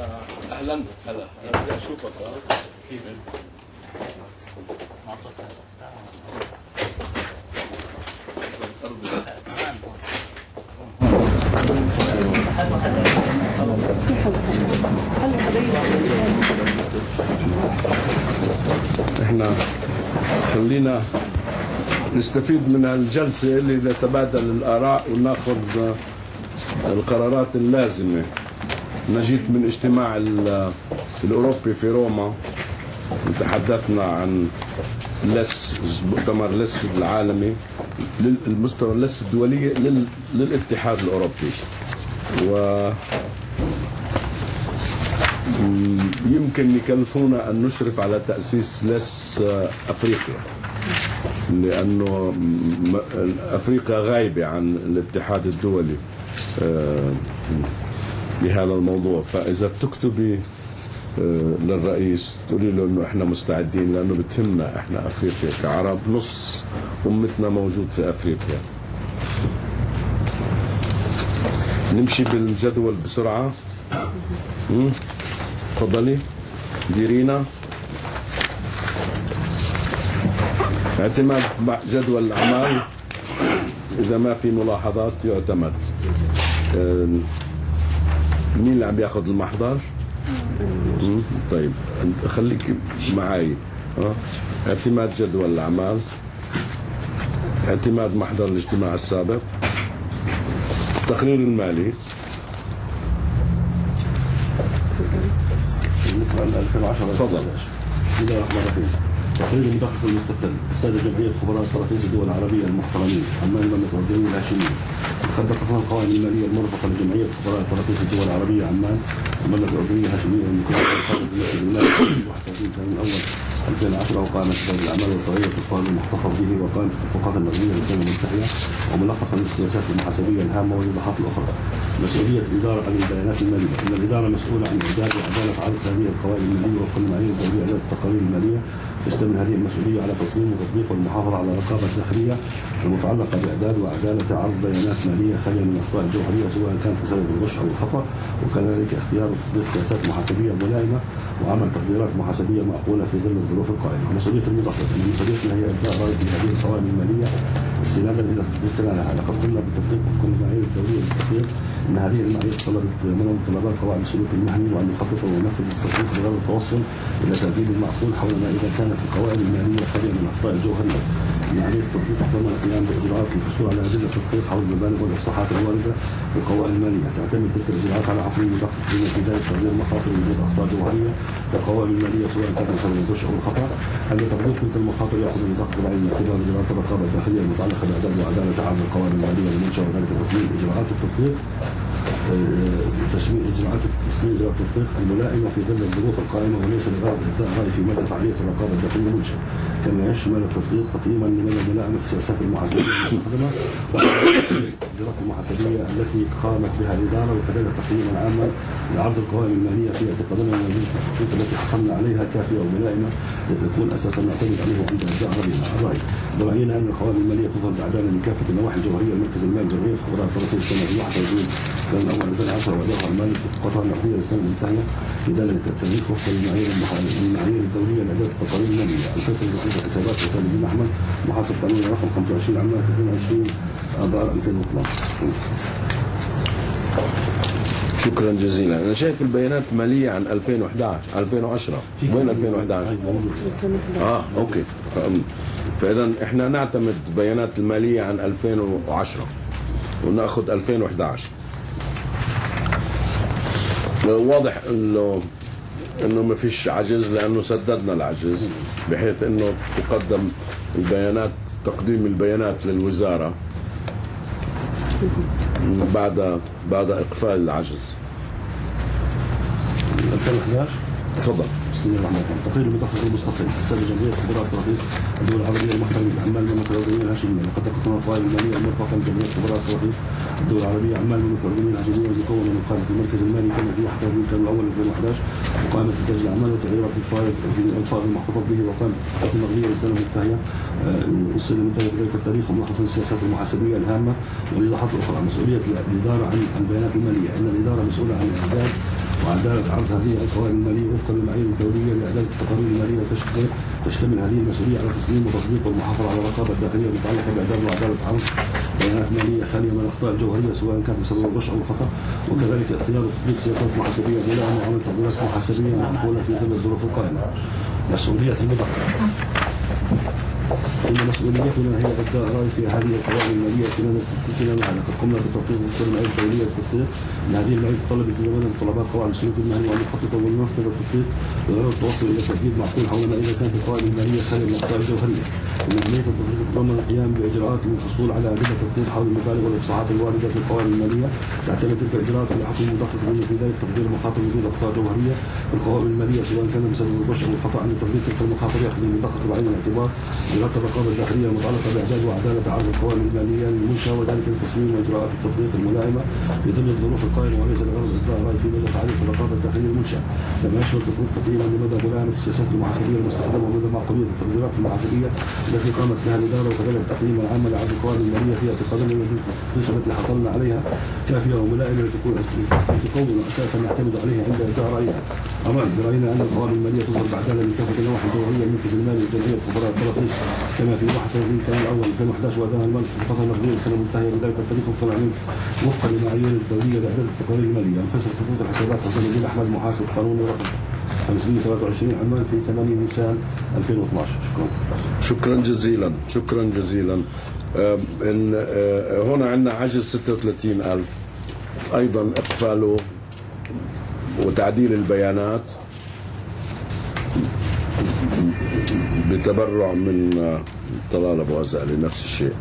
أهلا. هلا. أنا أشوفك. إحنا خلينا نستفيد من الجلسة اللي نتبادل الآراء وناخذ القرارات اللازمة. أنا جيت من اجتماع ال- الأوروبي في روما. تحدثنا عن لس مؤتمر لس العالمي المستوى اللس الدولية لل- للاتحاد الأوروبي. و يمكن يكلفونا أن نشرف على تأسيس لس أفريقيا لأنه أفريقيا غايبة عن الاتحاد الدولي. آه، بهذا الموضوع. فإذا بتكتبي آه، للرئيس تقولي له إنه إحنا مستعدين لأنه بتهمنا إحنا أفريقيا كعرب. نص أمتنا موجود في أفريقيا. نمشي بالجدول بسرعة. تفضلي. ديرينا. اعتماد جدول الأعمال. إذا ما في ملاحظات يعتمد. آه، مين اللي عم ياخذ المحضر؟ طيب خليك معي. ها؟ اعتماد جدول الأعمال. اعتماد محضر الاجتماع السابق. التقرير المالي. بالنسبة ل 2010 تفضل. بسم الله الرحمن الرحيم. تقرير المدقق المستقل. السادة جمعية خبراء التراخيص الدول العربية المحترمين. عمان المملكة الأردنية الهاشمية دققنا القوائم المالية المرفقة لجمعية خبراء التراخيص الدول العربية عمان المملكة الأردنية الهاشمية والمكونات الخاصة بالمركز المالي 31 ثاني الأول 2010 وقامت بهذه الأعمال والتغيير في القانون المحتفظ به وقامت الاتفاقات النقدية للسنة المنتهية وملخصا للسياسات المحاسبية الهامة والإيضاحات الأخرى. مسؤولية الإدارة عن البيانات المالية. إن الإدارة مسؤولة عن إعداد وعدالة عرض هذه القوائم المالية المعايير الدولية إعداد التقارير المالية. تشتمل هذه المسؤولية على تصميم وتطبيق والمحافظة على الرقابة الداخلية المتعلقة بإعداد وعدالة عرض بيانات مالية خالية من الأخطاء الجوهرية سواء كانت بسبب الغش أو الخطأ وكذلك اختيار وتطبيق سياسات محاسبية ملائمة وعمل تقديرات محاسبية معقولة في ظل الظروف القائمة. مسؤولية المدقق من مسؤوليتنا هي إبداء رأي في هذه القوائم المالية استنادا تطبيقنا لها لقد قمنا بتطبيق وفق المعايير الدولية للتطبيق. أن هذه المعايير طلبت من متطلبات قواعد السلوك المهني وأن يخطط وينفذ التطبيق بغرض التوصل إلى تهديد معقول حول ما إذا كانت القوائم المالية خالية من الأخطاء الجوهرية. معايير التطبيق تحتمل القيام بإجراءات للحصول على أدلة التطبيق حول المبالغ والإفصاحات الواردة في القوائم المالية. تعتمد تلك الإجراءات على عقل المدقق بما في ذلك تقدير مخاطر وجود أخطاء جوهرية في القوائم المالية سواء كانت بسبب الغش أو الخطأ عند تقدير تلك المخاطر يأخذ المدقق بعين الاعتبار إجراءات الرقابة الداخلية المتعلقة بإعداد وعدالة عرض القوائم المالية للمنشأ وذلك تصميم إجراءات التطبيق تسمية إجراءات تسمية إجراءات التطبيق الملائمة في ظل الظروف القائمة وليس لغرض ابداء راي في مدى فعاليه الرقابة الداخلية للمنشا كما يشمل التطبيق تقييما لمدى ملائمة السياسات المحاسبية المستخدمة والتقديرات المحاسبية التي قامت بها الإدارة وكذلك تقييما عاما لعرض القوائم المالية في اعتقادنا أن هذه التي حصلنا عليها كافية وملائمة لتكون أساسا نعتمد عليه عند إرجاع هذه الرأي برأينا أن القوائم المالية تظهر بعدنا من كافة النواحي الجوهرية المركز المالي الجوهري الخبراء 30 السنة 21 كان الأول 2010 وإدارة المالي وقطع النقدية للسنة المنتهية لذلك التاريخ وفق المعايير المعايير الدولية لأداء التقارير المالية. تحقيق الحسابات وسام الدين أحمد محاسب قانوني رقم 25 عام 2020 اذار 2012 شكرا جزيلا. أنا شايف البيانات مالية عن 2011 2010 وين 2011 أيوة، آه أوكي. فاذا إحنا نعتمد بيانات الماليه عن 2010 ونأخذ 2011 آه، واضح إنه إنه ما فيش عجز لأنه سددنا العجز بحيث إنه تقدم البيانات تقديم البيانات للوزارة بعد بعد إقفال العجز. 2011 تفضل. بسم الله الرحمن الرحيم تقرير المتخصص المستقل السادة جمعية خبراء التراخيص الدول العربية المحترمة عمان المملكة الأردنية الهاشمية لقد دققنا القوائم المالية المرفقة لجمعية خبراء التراخيص الدول العربية عمان المملكة الأردنية الهاشمية المكونة من قائمة المركز المالي كما في 31 كان الأول 2011 وقائمة إنتاج الأعمال وتغييرات الفائض في الفائض المحتفظ به وقائمة التحقيقات النقدية للسنة المنتهية آه، السنة المنتهية بذلك التاريخ وملخصا السياسات المحاسبية الهامة والإيضاحات الأخرى. مسؤولية الإدارة عن البيانات المالية. أن الإدارة مسؤولة عن إعداد وعداله عرض هذه القوائم المالية وفقا للمعايير الدولية لاداء التقارير المالية تشتمل هذه المسؤولية على تصميم وتطبيق والمحافظة على الرقابة الداخلية المتعلقة بإعداد وعدالة عرض بيانات مالية خالية من الأخطاء الجوهرية سواء كان بسبب الغش أو الخطا وكذلك اختيار وتطبيق سياسات محاسبية ملائمه وعمل تطبيقات محاسبية معقوله في ظل الظروف القائمة. مسؤولية المدقق إن مسؤوليتنا هي إبداء رأي في هذه القوائم المالية اهتماما معنا قد قمنا بتطبيق دستور المعايير الدولية للتطبيق أن هذه المعايير تتطلب التزاما متطلبات قواعد السلوك المهني والمخططة والمنفذ للتطبيق بغرض التوصل إلى تحديد معقول حول ما إذا كانت القوائم المالية خالية من الأخطاء الجوهرية. إن عملية التطبيق تتضمن القيام بإجراءات للحصول على أدلة تدقيق حول المبالغ والإفصاحات الواردة في القوائم المالية تعتمد تلك الإجراءات على حكم المدقق بما في ذلك تقدير مخاطر وجود أخطاء جوهرية في القوائم المالية سواء كان بسبب الغش أو الخطأ عن تطبيق تلك المخاطر يأخذ المدقق بعين الاعتبار الرقابة الداخلية المتعلقة بإعداد وعدالة عرض القوائم المالية للمنشأة وذلك لتصميم وإجراءات التطبيق الملائمة في ظل الظروف القائمة وليس لغرض إبداء رأي في مدى فعالية الرقابة الداخلية للمنشأة. كما يشمل تطبيق تقريبا لمدى ملائمة السياسات المحاسبية المستخدمة ومدى معقولية التقديرات المحاسبية التي قامت بها الإدارة وكذلك التقييم العام لعرض القوائم المالية في اعتقادنا أن النسبة التي حصلنا عليها كافية وملائمة لتكون تكون أساسا نعتمد عليه عند إبداء رأينا أما برأينا أن القوائم المالية تظهر بعدالة من كافة النواحي الجوهرية المنتج المالي لجمعية خبراء التراخيص كما في 31 كان الأول 2011 وأداء المال في الفترة المقبولة السنة المنتهية بذلك التاريخ وفقا للعلم وفقا للمعايير الدولية لإعداد التقارير المالية. انفصل خطوط الحسابات حسن الدين أحمد محاسب قانوني رقم 523 عمان في 8 نيسان 2012 شكرا. شكرا جزيلا. شكرا جزيلا. آم، إن آه، هنا عندنا عجز 36 ألف. أيضا إقفاله وتعديل البيانات. بتبرع من آه، طلال أبو أزالي نفس الشيء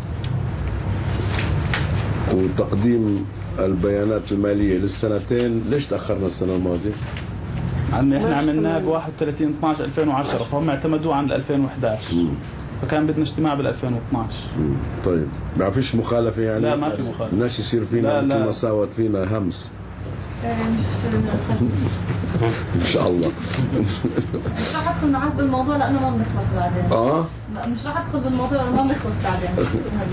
وتقديم البيانات المالية للسنتين ليش تأخرنا السنة الماضية؟ عمي إحنا عملناه ب 31 12 2010 فهم اعتمدوا عن 2011 فكان بدنا اجتماع بال 2012 مم. طيب ما فيش مخالفة يعني؟ لا، ما في مخالفة. بدناش يصير فينا. مثل ما ساوت فينا همس إن شاء الله. مش راح أدخل معاك بالموضوع لأنه ما بنخلص بعدين. آه؟ مش راح أدخل بالموضوع لأنه ما بنخلص بعدين.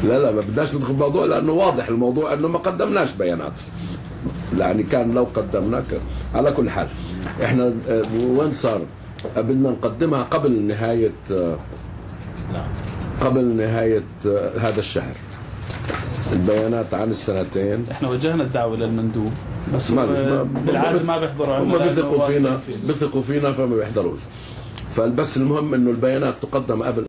لا لا ما بدناش ندخل الموضوع لأنه واضح الموضوع إنه ما قدمناش بيانات. يعني كان لو قدمنا كان على كل حال إحنا آه، وين صار؟ بدنا نقدمها قبل نهاية آه، قبل نهاية آه، هذا الشهر. البيانات عن السنتين. إحنا وجهنا الدعوة للمندوب. بس ما- بالعادة ما بيحضروا هم بيثقوا فينا. بيثقوا فينا فما بيحضروش فبس المهم إنه البيانات تقدم قبل